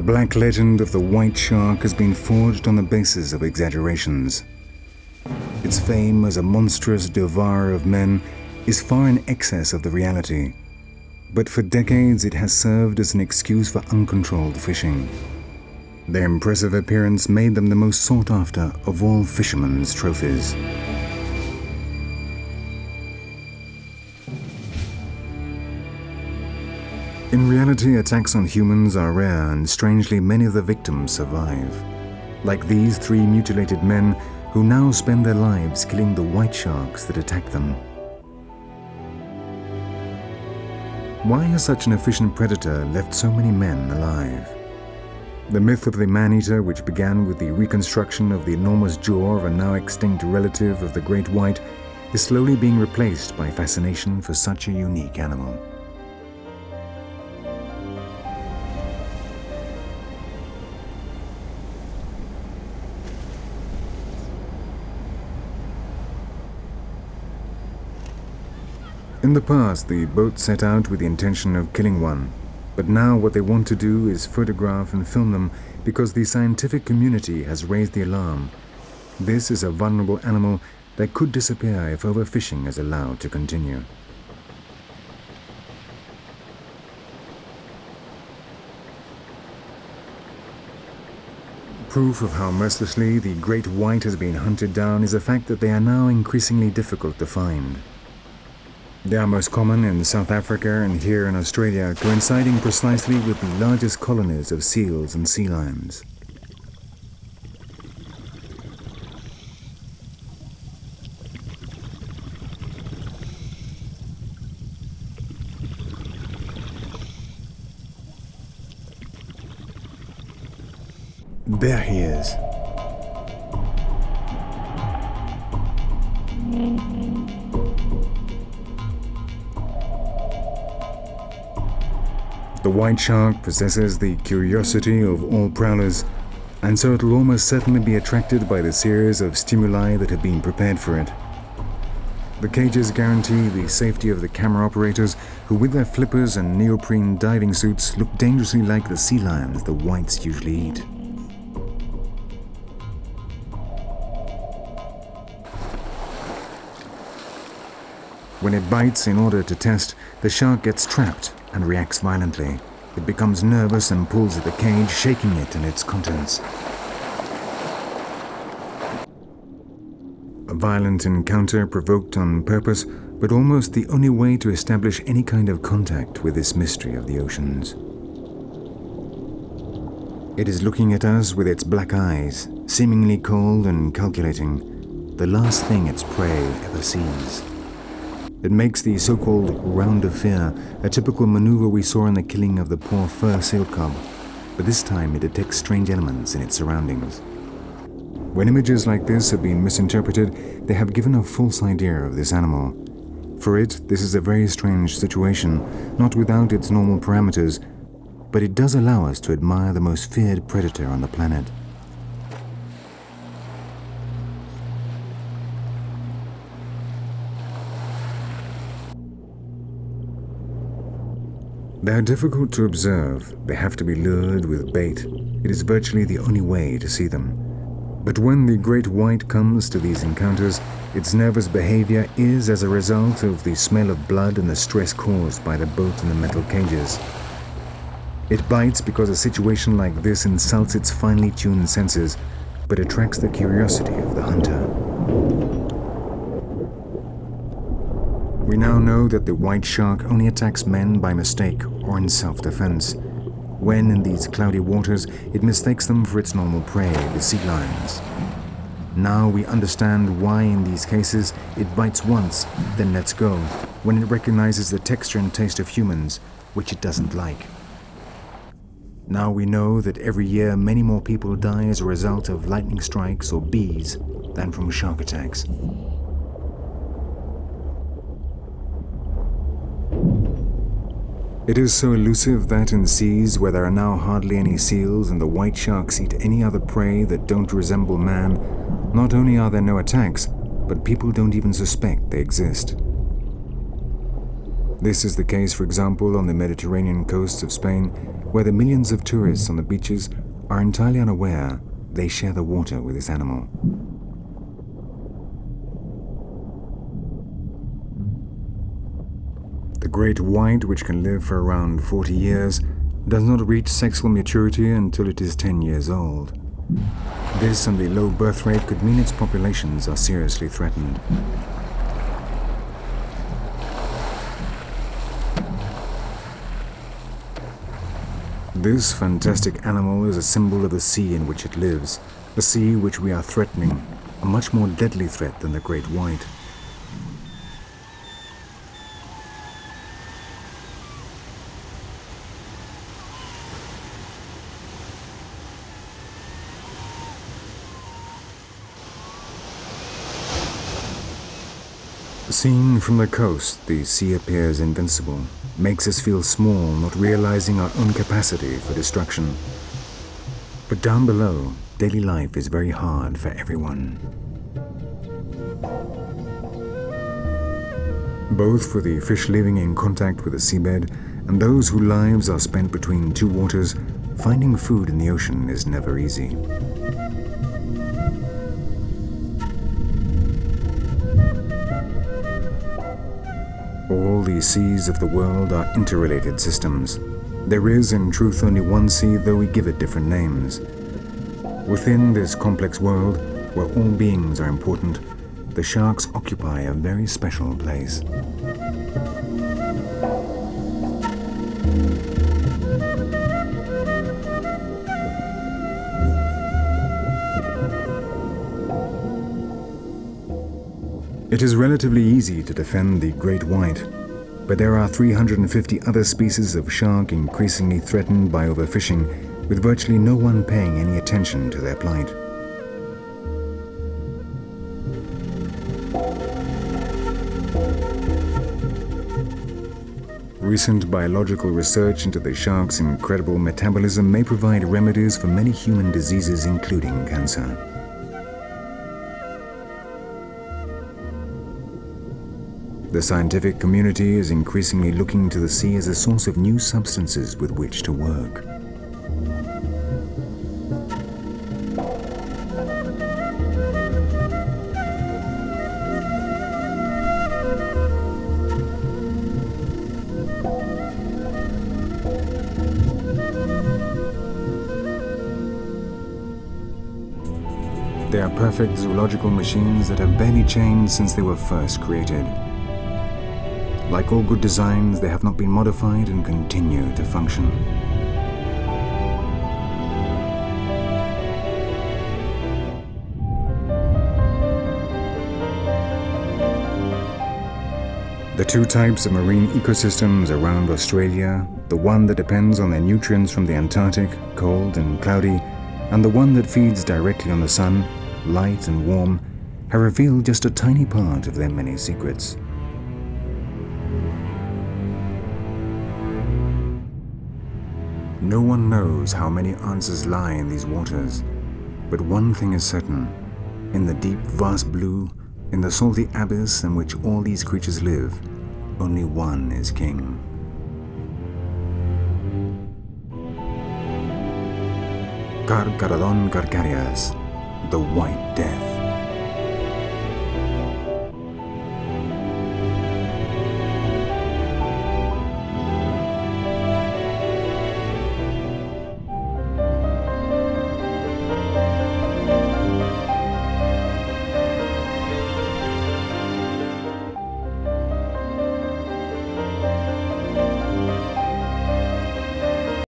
The black legend of the white shark has been forged on the basis of exaggerations. Its fame as a monstrous devourer of men is far in excess of the reality. But for decades it has served as an excuse for uncontrolled fishing. Their impressive appearance made them the most sought after of all fishermen's trophies. In reality, attacks on humans are rare and strangely many of the victims survive. Like these three mutilated men who now spend their lives killing the white sharks that attack them. Why has such an efficient predator left so many men alive? The myth of the man-eater, which began with the reconstruction of the enormous jaw of a now extinct relative of the great white, is slowly being replaced by fascination for such a unique animal. In the past, the boat set out with the intention of killing one, but now what they want to do is photograph and film them because the scientific community has raised the alarm. This is a vulnerable animal that could disappear if overfishing is allowed to continue. Proof of how mercilessly the great white has been hunted down is the fact that they are now increasingly difficult to find. They are most common in South Africa and here in Australia, coinciding precisely with the largest colonies of seals and sea lions. There he is. The white shark possesses the curiosity of all prowlers, and so it will almost certainly be attracted by the series of stimuli that have been prepared for it. The cages guarantee the safety of the camera operators, who with their flippers and neoprene diving suits look dangerously like the sea lions the whites usually eat. When it bites in order to test, the shark gets trapped and reacts violently. It becomes nervous and pulls at the cage, shaking it and its contents. A violent encounter provoked on purpose, but almost the only way to establish any kind of contact with this mystery of the oceans. It is looking at us with its black eyes, seemingly cold and calculating, the last thing its prey ever sees. It makes the so-called round of fear, a typical maneuver we saw in the killing of the poor fur seal cub, but this time it detects strange elements in its surroundings. When images like this have been misinterpreted, they have given a false idea of this animal. For it, this is a very strange situation, not without its normal parameters, but it does allow us to admire the most feared predator on the planet. They are difficult to observe. They have to be lured with bait. It is virtually the only way to see them. But when the great white comes to these encounters, its nervous behavior is as a result of the smell of blood and the stress caused by the boat and the metal cages. It bites because a situation like this insults its finely tuned senses, but attracts the curiosity of the hunter. We now know that the white shark only attacks men by mistake or in self-defense. When in these cloudy waters, it mistakes them for its normal prey, the sea lions. Now we understand why in these cases it bites once, then lets go, when it recognizes the texture and taste of humans, which it doesn't like. Now we know that every year many more people die as a result of lightning strikes or bees than from shark attacks. It is so elusive that in seas where there are now hardly any seals and the white sharks eat any other prey that don't resemble man, not only are there no attacks, but people don't even suspect they exist. This is the case, for example, on the Mediterranean coasts of Spain, where the millions of tourists on the beaches are entirely unaware they share the water with this animal. Great white, which can live for around 40 years, does not reach sexual maturity until it is 10 years old. This and the low birth rate could mean its populations are seriously threatened. This fantastic animal is a symbol of the sea in which it lives, a sea which we are threatening, a much more deadly threat than the great white. Seen from the coast, the sea appears invincible, makes us feel small, not realizing our own capacity for destruction. But down below, daily life is very hard for everyone. Both for the fish living in contact with the seabed and those whose lives are spent between two waters, finding food in the ocean is never easy. All the seas of the world are interrelated systems. There is, in truth, only one sea, though we give it different names. Within this complex world, where all beings are important, the sharks occupy a very special place. It is relatively easy to defend the great white, but there are 350 other species of shark increasingly threatened by overfishing, with virtually no one paying any attention to their plight. Recent biological research into the shark's incredible metabolism may provide remedies for many human diseases, including cancer. The scientific community is increasingly looking to the sea as a source of new substances with which to work. They are perfect zoological machines that have barely changed since they were first created. Like all good designs, they have not been modified and continue to function. The two types of marine ecosystems around Australia, the one that depends on their nutrients from the Antarctic, cold and cloudy, and the one that feeds directly on the sun, light and warm, have revealed just a tiny part of their many secrets. No one knows how many answers lie in these waters, but one thing is certain. In the deep, vast blue, in the salty abyss in which all these creatures live, only one is king. Carcharodon carcharias, the White Death.